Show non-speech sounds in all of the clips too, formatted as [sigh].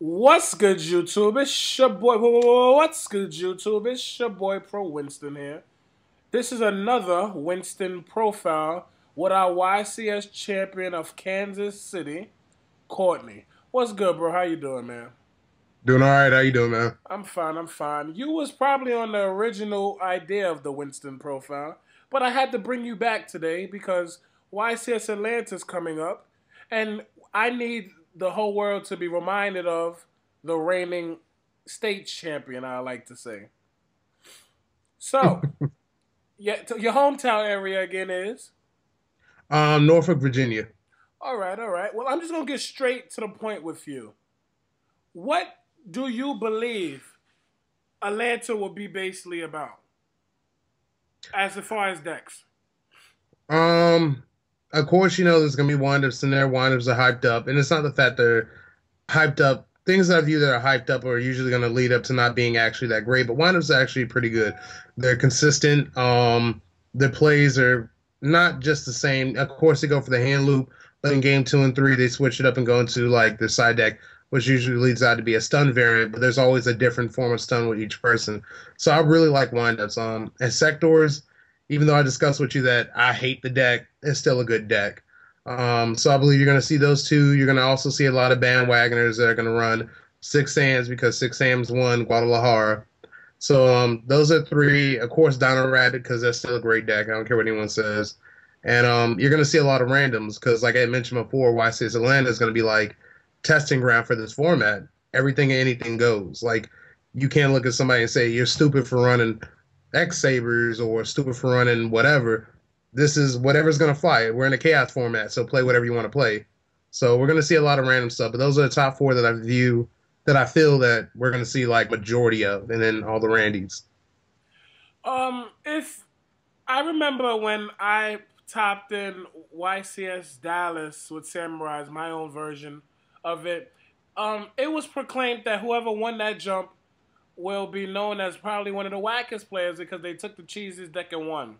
What's good, YouTube? It's your boy. What's good, YouTube? It's your boy Pro Winston here. This is another Winston profile with our YCS champion of Kansas City, Courtney. What's good, bro? How you doing, man? Doing all right. How you doing, man? I'm fine. I'm fine. You was probably on the original idea of the Winston profile, but I had to bring you back today because YCS Atlanta's coming up, and I need the whole world to be reminded of the reigning state champion. I like to say. So, [laughs] yeah, your hometown area again is um Norfolk, Virginia. All right, all right. Well, I'm just gonna get straight to the point with you. What do you believe Atlanta will be basically about, as far as decks? Um, of course, you know there's gonna be windups in there. Windups are hyped up, and it's not the fact they're hyped up. Things that I view that are hyped up are usually going to lead up to not being actually that great, but windups are actually pretty good. They're consistent. Um, their plays are not just the same. Of course, they go for the hand loop, but in game two and three, they switch it up and go into like the side deck, which usually leads out to be a stun variant. But there's always a different form of stun with each person. So I really like windups. Um, and sectors, even though I discussed with you that I hate the deck, it's still a good deck. Um, so I believe you're going to see those two. You're going to also see a lot of bandwagoners that are going to run Six Sands because Six Sands won Guadalajara. So um, those are three. Of course, Dino Rabbit because that's still a great deck. I don't care what anyone says. And um, you're going to see a lot of randoms because, like I mentioned before, YCS Atlanta is going to be like testing ground for this format. Everything and anything goes. Like you can't look at somebody and say you're stupid for running X Sabers or stupid for running whatever this is whatever's going to fly. We're in a chaos format, so play whatever you want to play. So we're going to see a lot of random stuff, but those are the top four that I view that I feel that we're going to see like majority of, and then all the Randys. Um, if I remember when I topped in YCS Dallas with Samurais, my own version of it, um, it was proclaimed that whoever won that jump will be known as probably one of the wackest players because they took the cheeses deck and won.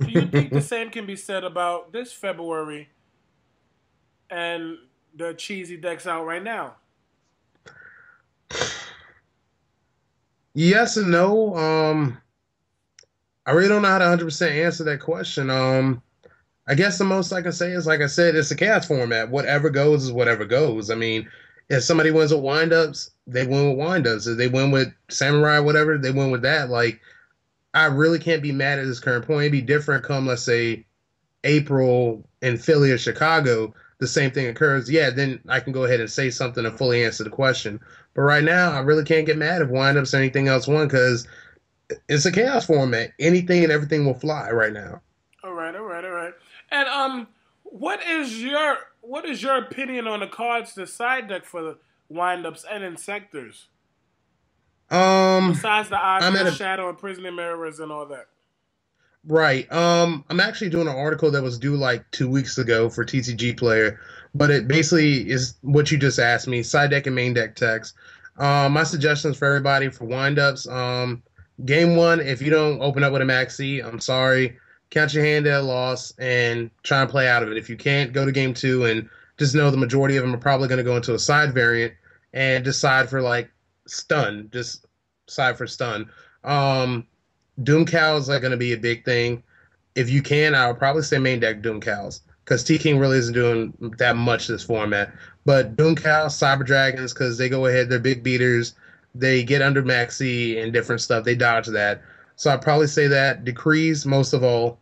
Do you think the same can be said about this February and the cheesy decks out right now? Yes and no. Um, I really don't know how to 100% answer that question. Um, I guess the most I can say is, like I said, it's a chaos format. Whatever goes is whatever goes. I mean, if somebody wins with windups, they win with windups. If they win with samurai, whatever, they win with that. Like, I really can't be mad at this current point. It'd be different come, let's say, April in Philly or Chicago. The same thing occurs. Yeah, then I can go ahead and say something and fully answer the question. But right now, I really can't get mad if windups or anything else won because it's a chaos format. Anything and everything will fly right now. All right, all right, all right. And um, what is your what is your opinion on the cards, the side deck for the windups and insectors? Um, besides the Oscar Shadow and Prisoner Mirrors and all that. Right. Um, I'm actually doing an article that was due like two weeks ago for TCG Player, but it basically is what you just asked me: side deck and main deck text. Um, my suggestions for everybody for windups. Um, game one, if you don't open up with a maxi, I'm sorry. Count your hand at a loss and try and play out of it. If you can't, go to game two and just know the majority of them are probably going to go into a side variant and decide for like stun, just side for stun. Um, Doom cows are going to be a big thing. If you can, I would probably say main deck Doom cows because T King really isn't doing that much this format. But Doom cows, Cyber Dragons, because they go ahead, they're big beaters. They get under Maxi and different stuff. They dodge that. So I'd probably say that decrees most of all,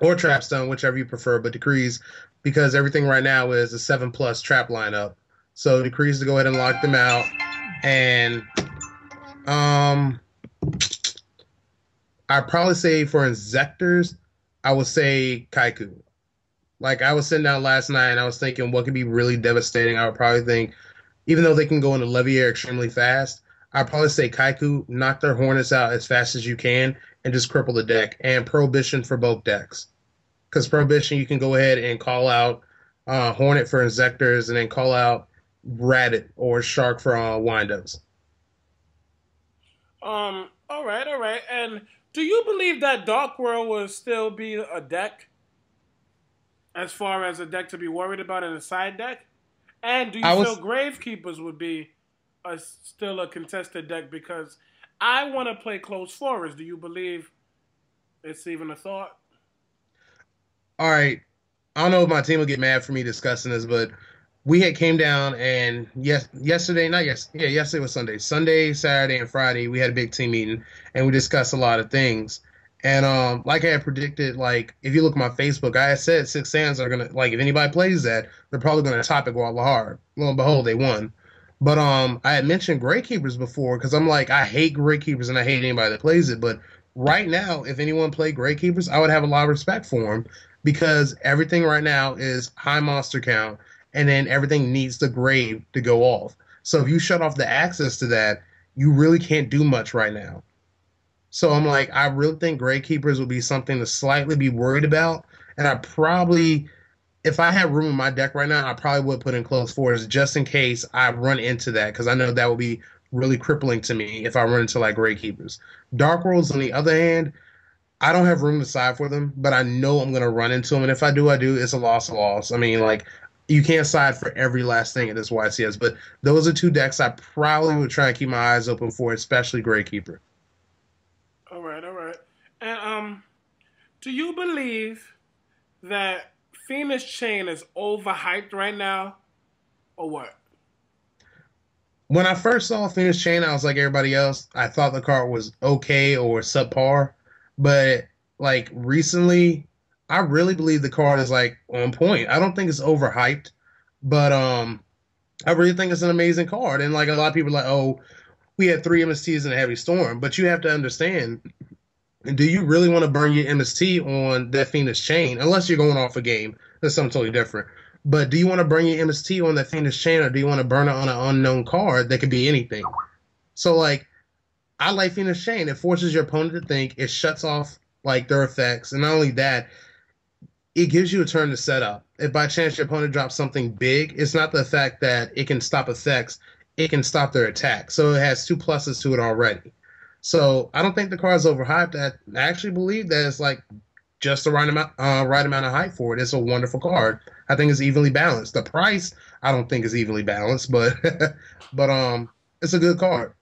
or Trap Stun, whichever you prefer, but decrees because everything right now is a seven plus trap lineup. So decrees to go ahead and lock them out and um, I'd probably say for Inzektors, I would say Kycoo. Like I was sitting down last night and I was thinking what could be really devastating. I would probably think, even though they can go into Leviair extremely fast, I'd probably say Kycoo, knock their Hornets out as fast as you can and just cripple the deck. And Prohibition for both decks. Because Prohibition, you can go ahead and call out uh, Hornet for Inzektors and then call out Rabbit or Shark for uh, windups. Um. All right. All right. And do you believe that Dark World will still be a deck, as far as a deck to be worried about in a side deck? And do you I feel was... Gravekeepers would be a still a contested deck because I want to play Closed Forest. Do you believe it's even a thought? All right. I don't know if my team will get mad for me discussing this, but we had came down and yes, yesterday, not yes, yeah, yesterday was Sunday. Sunday, Saturday, and Friday, we had a big team meeting and we discussed a lot of things. And um, like I had predicted, like if you look at my Facebook, I had said six sands are gonna like if anybody plays that, they're probably gonna top it Guadalajara. Lo and behold, they won. But um, I had mentioned Gravekeepers before because I'm like I hate Gravekeepers and I hate anybody that plays it. But right now, if anyone played Gravekeepers, I would have a lot of respect for them because everything right now is high monster count, and then everything needs the grave to go off. So if you shut off the access to that, you really can't do much right now. So I'm like, I really think Gravekeepers would be something to slightly be worried about. And I probably, if I had room in my deck right now, I probably would put in Closed Forest just in case I run into that because I know that would be really crippling to me if I run into like Gravekeepers. Dark Worlds, on the other hand, I don't have room to side for them, but I know I'm gonna run into them, and if I do, I do. It's a loss, loss. I mean, like you can't side for every last thing at this YCS, but those are two decks I probably would try and keep my eyes open for, especially Gravekeeper. All right, all right. And um, do you believe that Fiendish Chain is overhyped right now, or what? When I first saw Fiendish Chain, I was like everybody else. I thought the card was okay or subpar, but like recently, I really believe the card is like on point. I don't think it's overhyped, but um, I really think it's an amazing card. And like a lot of people are like, oh, we had three MSTs in a heavy storm, but you have to understand. Do you really want to burn your MST on that Fiendish chain? Unless you're going off a game, that's something totally different. But do you want to burn your MST on that Fiendish chain, or do you want to burn it on an unknown card that could be anything? So like, I like Fiendish chain. It forces your opponent to think. It shuts off like their effects, and not only that, it gives you a turn to set up. If by chance your opponent drops something big, it's not the fact that it can stop effects it can stop their attack. So it has two pluses to it already. So I don't think the card's overhyped. I actually believe that it's like just the right amount, uh, right amount of hype for it. It's a wonderful card. I think it's evenly balanced. The price I don't think is evenly balanced, but [laughs] but um, it's a good card.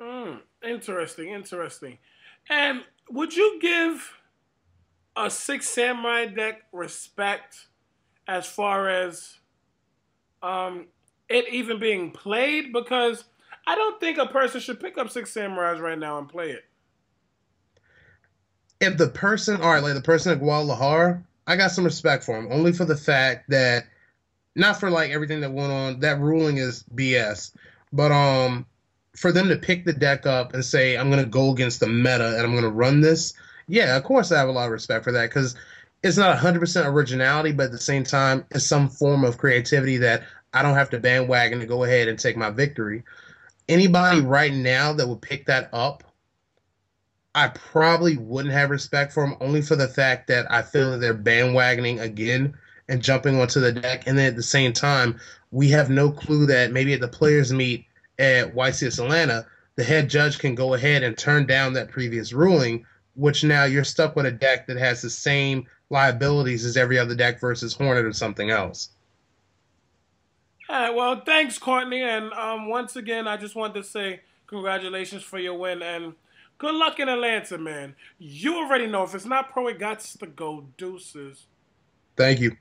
Mm, interesting, interesting. And would you give a six samurai deck respect as far as um it even being played because I don't think a person should pick up Six Samurais right now and play it. If the person, all right, like the person at Guadalajara, I got some respect for him, only for the fact that, not for like everything that went on, that ruling is BS, but um, for them to pick the deck up and say, I'm going to go against the meta and I'm going to run this, yeah, of course I have a lot of respect for that because it's not 100% originality, but at the same time, it's some form of creativity that I don't have to bandwagon to go ahead and take my victory. Anybody right now that would pick that up, I probably wouldn't have respect for them only for the fact that I feel that they're bandwagoning again and jumping onto the deck. And then at the same time, we have no clue that maybe at the players' meet at YCS Atlanta, the head judge can go ahead and turn down that previous ruling, which now you're stuck with a deck that has the same liabilities as every other deck versus Hornet or something else. All right, well, thanks, Courtney. And um, once again, I just wanted to say congratulations for your win and good luck in Atlanta, man. You already know if it's not pro, it got to go deuces. Thank you.